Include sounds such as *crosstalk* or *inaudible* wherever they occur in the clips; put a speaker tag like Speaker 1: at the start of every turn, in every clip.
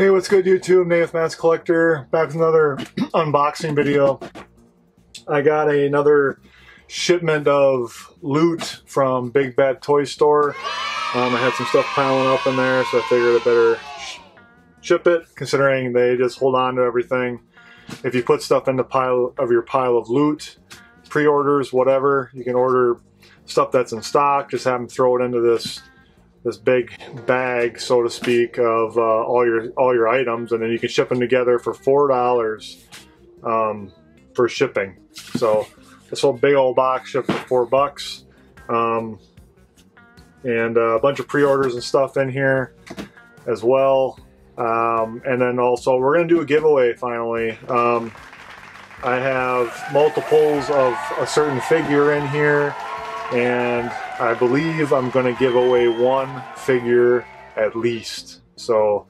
Speaker 1: Hey, what's good YouTube? Nath Mass Collector, back with another *clears throat* unboxing video. I got another shipment of loot from Big Bad Toy Store. Um, I had some stuff piling up in there, so I figured I better sh ship it, considering they just hold on to everything. If you put stuff in the pile of your pile of loot, pre-orders, whatever, you can order stuff that's in stock, just have them throw it into this this big bag, so to speak, of uh, all your all your items, and then you can ship them together for four dollars um, for shipping. So this whole big old box shipped for four bucks, um, and uh, a bunch of pre-orders and stuff in here as well. Um, and then also we're gonna do a giveaway finally. Um, I have multiples of a certain figure in here and I believe I'm going to give away one figure at least. So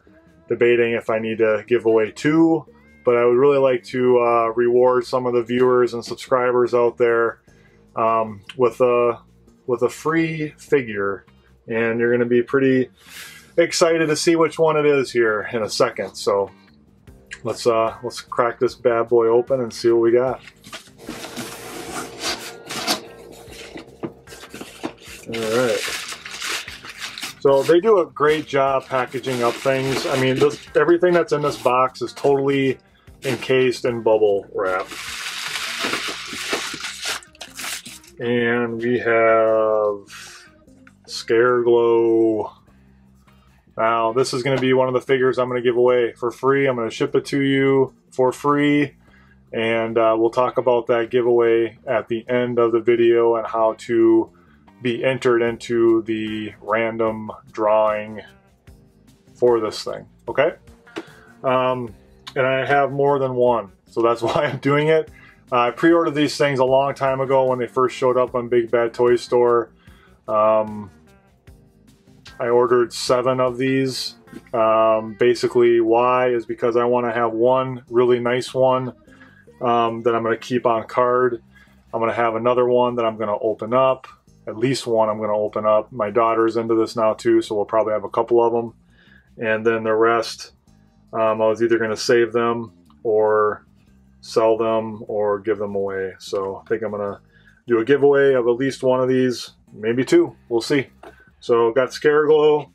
Speaker 1: debating if I need to give away two, but I would really like to uh, reward some of the viewers and subscribers out there um, with a with a free figure, and you're going to be pretty excited to see which one it is here in a second. So let's uh, let's crack this bad boy open and see what we got. All right. So they do a great job packaging up things. I mean, this, everything that's in this box is totally encased in bubble wrap. And we have Scare Glow. Now, this is going to be one of the figures I'm going to give away for free. I'm going to ship it to you for free. And uh, we'll talk about that giveaway at the end of the video and how to be entered into the random drawing for this thing, okay? Um, and I have more than one, so that's *laughs* why I'm doing it. Uh, I pre-ordered these things a long time ago when they first showed up on Big Bad Toy Store. Um, I ordered seven of these. Um, basically, why is because I want to have one really nice one um, that I'm going to keep on card. I'm going to have another one that I'm going to open up at least one I'm going to open up. My daughter's into this now too, so we'll probably have a couple of them. And then the rest, um, I was either going to save them or sell them or give them away. So I think I'm going to do a giveaway of at least one of these, maybe two. We'll see. So got Scareglow.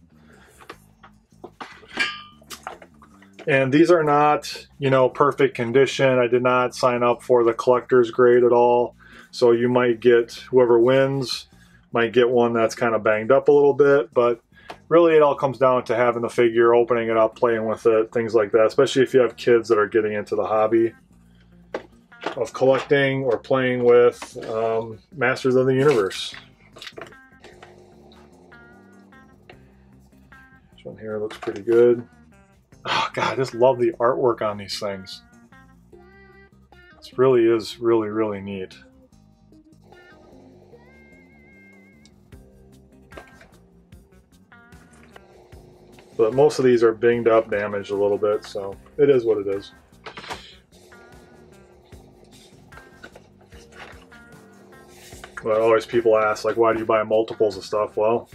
Speaker 1: And these are not, you know, perfect condition. I did not sign up for the collector's grade at all. So you might get whoever wins might get one that's kind of banged up a little bit, but really it all comes down to having the figure, opening it up, playing with it, things like that, especially if you have kids that are getting into the hobby of collecting or playing with um, Masters of the Universe. This one here looks pretty good. Oh god, I just love the artwork on these things. This really is really, really neat. But most of these are binged up, damaged a little bit, so it is what it is. But always people ask, like, why do you buy multiples of stuff? Well,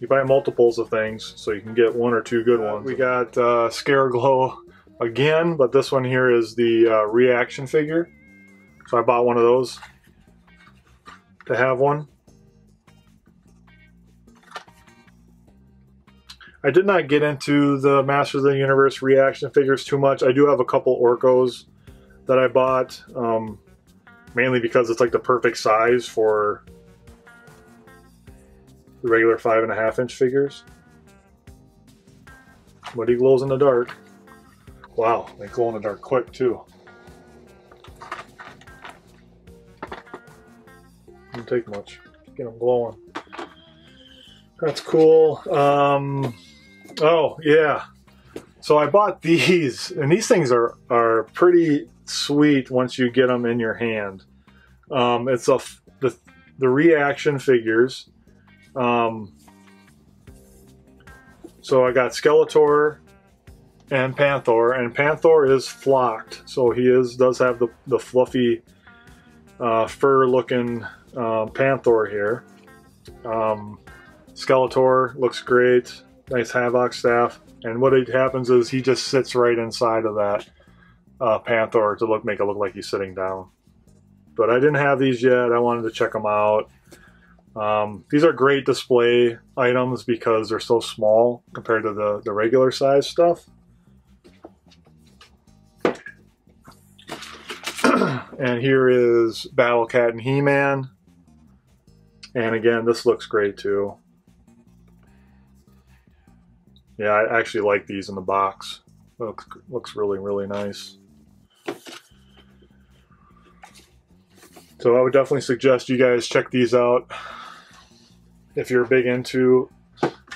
Speaker 1: you buy multiples of things so you can get one or two good ones. We got uh, Scare Glow again, but this one here is the uh, reaction figure. So I bought one of those to have one. I did not get into the Masters of the Universe reaction figures too much. I do have a couple Orkos that I bought, um, mainly because it's like the perfect size for the regular five and a half inch figures. But he glows in the dark. Wow, they glow in the dark quick too. Didn't take much. Get them glowing. That's cool. Um, Oh, yeah. So I bought these, and these things are, are pretty sweet once you get them in your hand. Um, it's a, the, the reaction figures. Um, so I got Skeletor and Panthor, and Panthor is flocked, so he is does have the, the fluffy uh, fur-looking uh, Panthor here. Um, Skeletor looks great nice Havoc staff. And what it happens is he just sits right inside of that uh, Panthor to look make it look like he's sitting down. But I didn't have these yet. I wanted to check them out. Um, these are great display items because they're so small compared to the, the regular size stuff. *clears throat* and here is Battle Cat and He-Man. And again, this looks great too. Yeah, I actually like these in the box. Looks, looks really, really nice. So I would definitely suggest you guys check these out if you're big into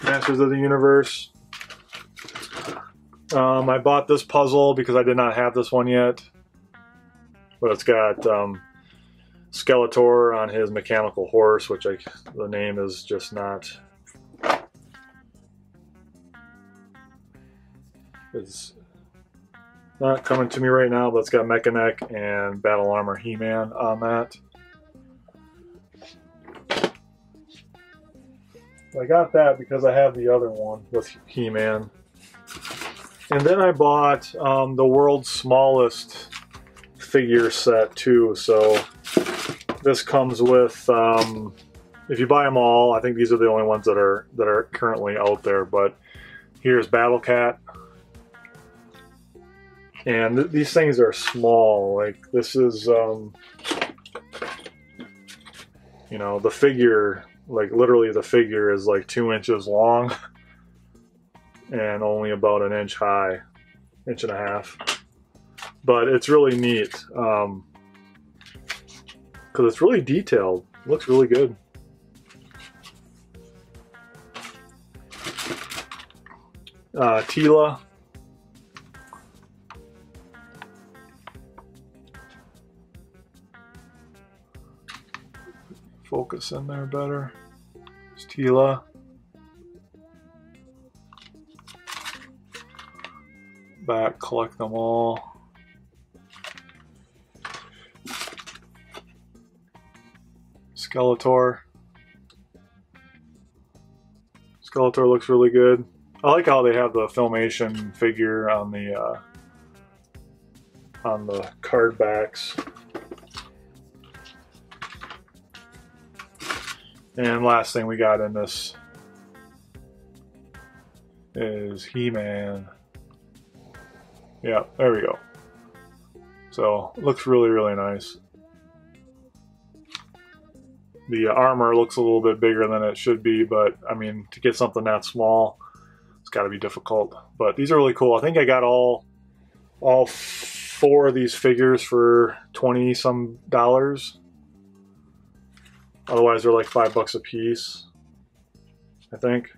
Speaker 1: Masters of the Universe. Um, I bought this puzzle because I did not have this one yet. But it's got um, Skeletor on his mechanical horse, which I, the name is just not... It's not coming to me right now, but it's got Mekaneck and Battle Armor He-Man on that. I got that because I have the other one with He-Man. And then I bought um, the world's smallest figure set too. So this comes with, um, if you buy them all, I think these are the only ones that are that are currently out there. But here's Battle Cat, and th these things are small. Like this is, um, you know, the figure like literally the figure is like two inches long *laughs* and only about an inch high, inch and a half. But it's really neat because um, it's really detailed. Looks really good. Uh, Teela. Focus in there better. Teela. Back, collect them all. Skeletor. Skeletor looks really good. I like how they have the filmation figure on the uh, on the card backs. And last thing we got in this is He-Man. Yeah, there we go. So, looks really, really nice. The armor looks a little bit bigger than it should be, but I mean, to get something that small, it's got to be difficult. But these are really cool. I think I got all all four of these figures for 20 some dollars Otherwise, they're like five bucks a piece, I think.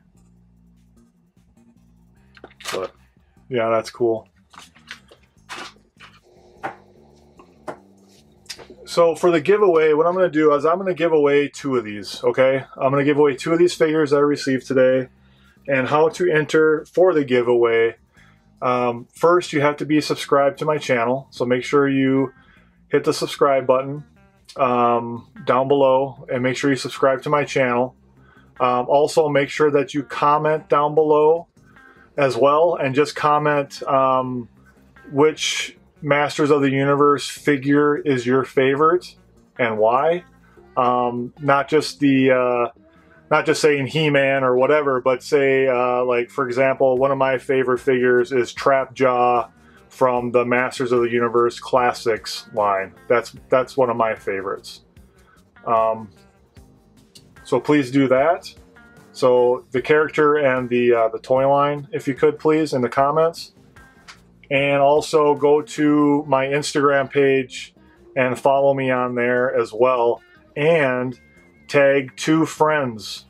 Speaker 1: But yeah, that's cool. So for the giveaway, what I'm going to do is I'm going to give away two of these, okay? I'm going to give away two of these figures I received today. And how to enter for the giveaway. Um, first, you have to be subscribed to my channel. So make sure you hit the subscribe button um, down below and make sure you subscribe to my channel. Um, also, make sure that you comment down below as well and just comment um, which Masters of the Universe figure is your favorite and why. Um, not just the, uh, not just saying He-Man or whatever, but say, uh, like, for example, one of my favorite figures is Trap Jaw from the Masters of the Universe Classics line. That's that's one of my favorites. Um, so please do that. So the character and the uh, the toy line, if you could please, in the comments. And also go to my Instagram page and follow me on there as well. And tag two friends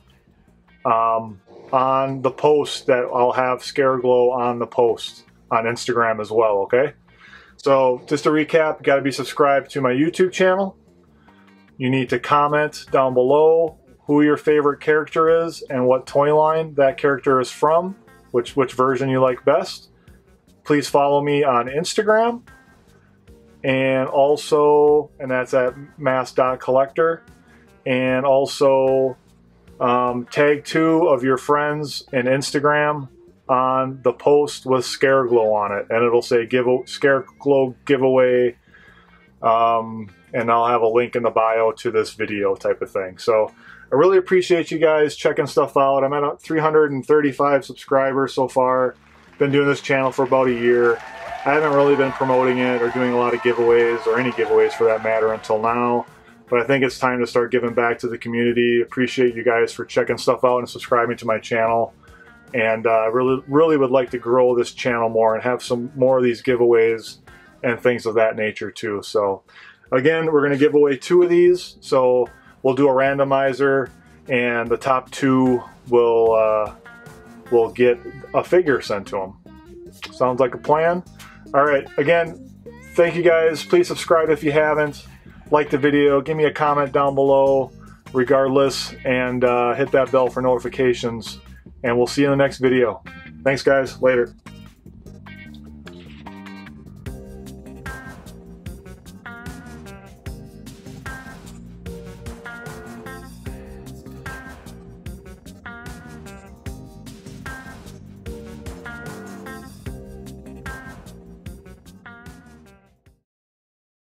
Speaker 1: um, on the post that I'll have Scareglow on the post on Instagram as well, okay? So just to recap, you got to be subscribed to my YouTube channel. You need to comment down below who your favorite character is and what toy line that character is from, which, which version you like best. Please follow me on Instagram and also, and that's at mass.collector. And also um, tag two of your friends in Instagram on the post with Scareglow on it, and it'll say give Scareglow giveaway, um, and I'll have a link in the bio to this video type of thing. So I really appreciate you guys checking stuff out. I'm at 335 subscribers so far. Been doing this channel for about a year. I haven't really been promoting it or doing a lot of giveaways or any giveaways for that matter until now. But I think it's time to start giving back to the community. Appreciate you guys for checking stuff out and subscribing to my channel. And I uh, really, really would like to grow this channel more and have some more of these giveaways and things of that nature too. So again, we're going to give away two of these. So we'll do a randomizer and the top two will uh, will get a figure sent to them. Sounds like a plan. All right, again, thank you guys. Please subscribe if you haven't. Like the video, give me a comment down below regardless, and uh, hit that bell for notifications. And we'll see you in the next video. Thanks guys, later.